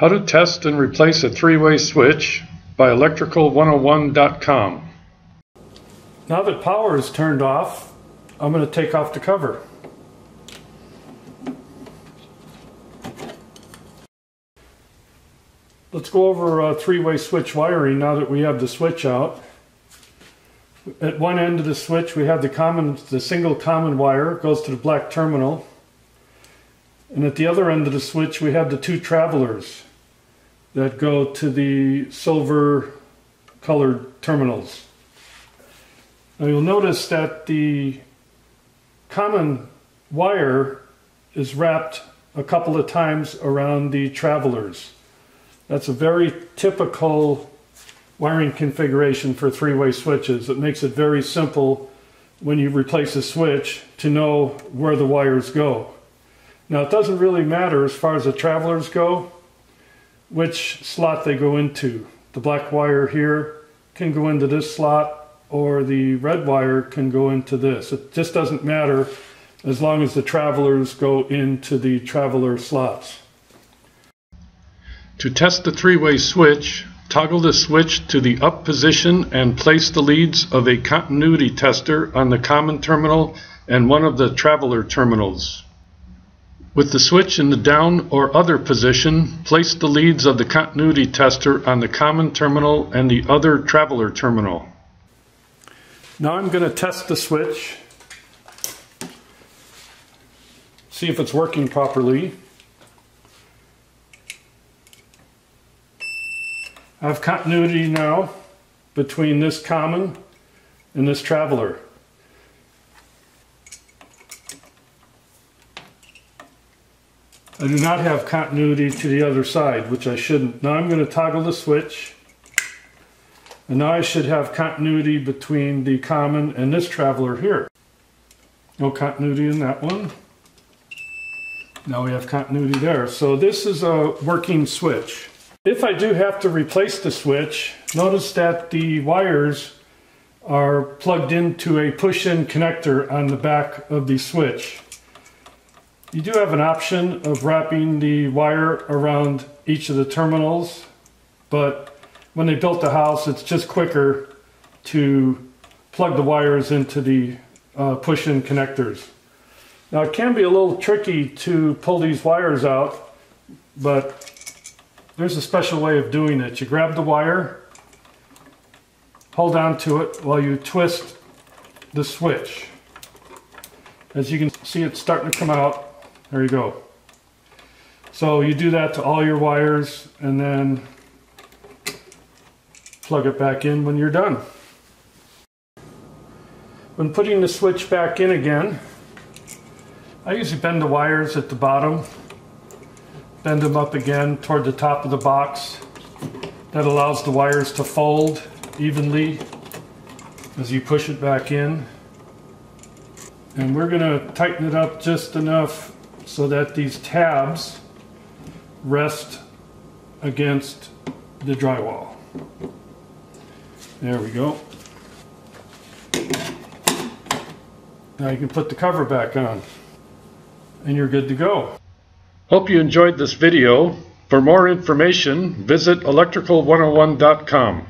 How to test and replace a three-way switch by electrical101.com. Now that power is turned off, I'm going to take off the cover. Let's go over uh, three-way switch wiring now that we have the switch out. At one end of the switch we have the common, the single common wire goes to the black terminal. And at the other end of the switch we have the two travelers that go to the silver colored terminals. Now you'll notice that the common wire is wrapped a couple of times around the travelers. That's a very typical wiring configuration for three-way switches. It makes it very simple when you replace a switch to know where the wires go. Now it doesn't really matter as far as the travelers go which slot they go into. The black wire here can go into this slot or the red wire can go into this. It just doesn't matter as long as the travelers go into the traveler slots. To test the three-way switch, toggle the switch to the up position and place the leads of a continuity tester on the common terminal and one of the traveler terminals. With the switch in the down or other position, place the leads of the continuity tester on the common terminal and the other traveler terminal. Now I'm going to test the switch, see if it's working properly. I have continuity now between this common and this traveler. I do not have continuity to the other side, which I shouldn't. Now I'm going to toggle the switch. And now I should have continuity between the common and this traveler here. No continuity in that one. Now we have continuity there. So this is a working switch. If I do have to replace the switch, notice that the wires are plugged into a push-in connector on the back of the switch. You do have an option of wrapping the wire around each of the terminals, but when they built the house, it's just quicker to plug the wires into the uh, push-in connectors. Now it can be a little tricky to pull these wires out, but there's a special way of doing it. You grab the wire, hold on to it while you twist the switch. As you can see, it's starting to come out. There you go. So you do that to all your wires and then plug it back in when you're done. When putting the switch back in again, I usually bend the wires at the bottom bend them up again toward the top of the box. That allows the wires to fold evenly as you push it back in. And we're going to tighten it up just enough so that these tabs rest against the drywall. There we go. Now you can put the cover back on and you're good to go. Hope you enjoyed this video. For more information, visit electrical101.com.